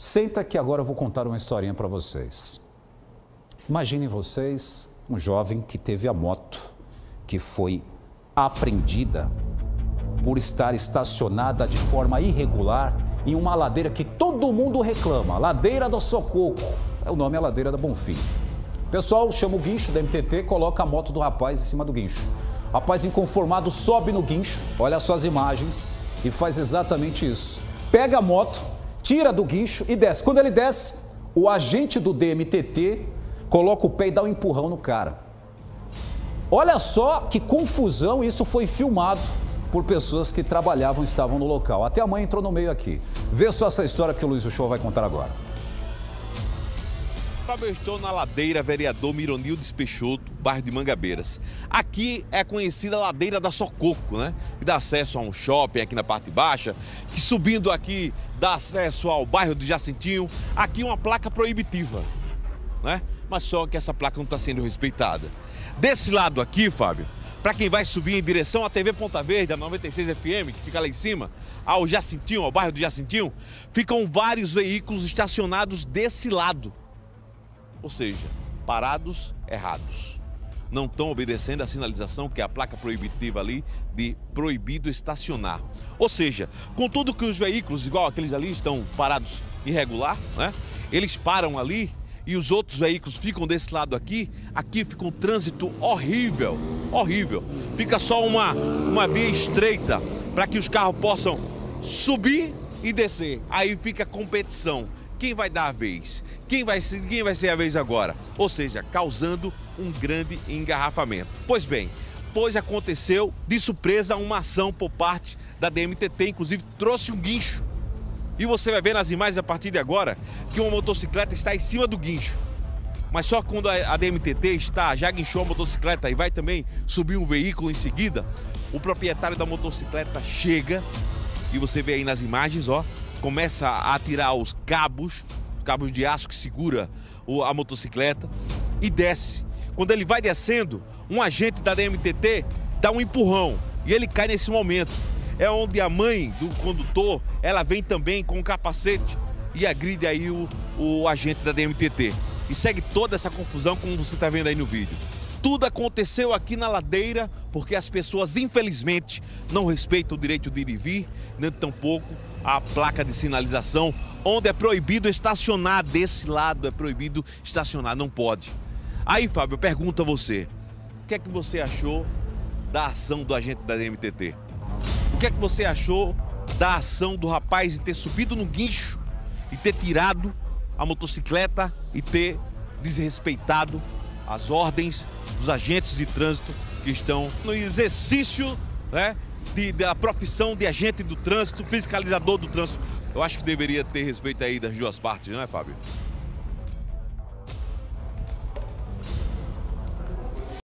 Senta que agora eu vou contar uma historinha para vocês. Imaginem vocês um jovem que teve a moto que foi apreendida por estar estacionada de forma irregular em uma ladeira que todo mundo reclama, Ladeira do Sococo. É o nome é Ladeira da Bonfim. Pessoal chama o guincho da MTT, coloca a moto do rapaz em cima do guincho. Rapaz inconformado sobe no guincho, olha só as imagens e faz exatamente isso. Pega a moto, tira do guincho e desce. Quando ele desce, o agente do DMTT coloca o pé e dá um empurrão no cara. Olha só que confusão, isso foi filmado por pessoas que trabalhavam e estavam no local. Até a mãe entrou no meio aqui. Vê só essa história que o Luiz Show vai contar agora. Fábio, eu estou na ladeira Vereador Mironildes Peixoto, bairro de Mangabeiras. Aqui é a conhecida ladeira da Sococo, né? Que dá acesso a um shopping aqui na parte baixa, que subindo aqui dá acesso ao bairro de Jacintinho. Aqui uma placa proibitiva, né? Mas só que essa placa não está sendo respeitada. Desse lado aqui, Fábio, para quem vai subir em direção à TV Ponta Verde, a 96 FM, que fica lá em cima, ao Jacintinho, ao bairro do Jacintinho, ficam vários veículos estacionados desse lado. Ou seja, parados errados. Não estão obedecendo a sinalização, que é a placa proibitiva ali, de proibido estacionar. Ou seja, contudo que os veículos, igual aqueles ali, estão parados irregular, né? Eles param ali e os outros veículos ficam desse lado aqui, aqui fica um trânsito horrível, horrível. Fica só uma, uma via estreita para que os carros possam subir e descer. Aí fica competição. Quem vai dar a vez? Quem vai, ser, quem vai ser a vez agora? Ou seja, causando um grande engarrafamento. Pois bem, pois aconteceu de surpresa uma ação por parte da DMTT, inclusive trouxe um guincho. E você vai ver nas imagens a partir de agora que uma motocicleta está em cima do guincho. Mas só quando a DMTT está, já guinchou a motocicleta e vai também subir um veículo em seguida, o proprietário da motocicleta chega e você vê aí nas imagens, ó, começa a tirar os cabos, cabos de aço que segura a motocicleta e desce. Quando ele vai descendo, um agente da DMTT dá um empurrão e ele cai nesse momento. É onde a mãe do condutor, ela vem também com o capacete e agride aí o, o agente da DMTT. E segue toda essa confusão como você está vendo aí no vídeo. Tudo aconteceu aqui na ladeira porque as pessoas, infelizmente, não respeitam o direito de ir e vir, nem tampouco a placa de sinalização, onde é proibido estacionar desse lado, é proibido estacionar, não pode. Aí, Fábio, eu pergunto a você, o que é que você achou da ação do agente da MTT? O que é que você achou da ação do rapaz em ter subido no guincho e ter tirado a motocicleta e ter desrespeitado as ordens dos agentes de trânsito que estão no exercício né, de, da profissão de agente do trânsito, fiscalizador do trânsito. Eu acho que deveria ter respeito aí das duas partes, não é, Fábio?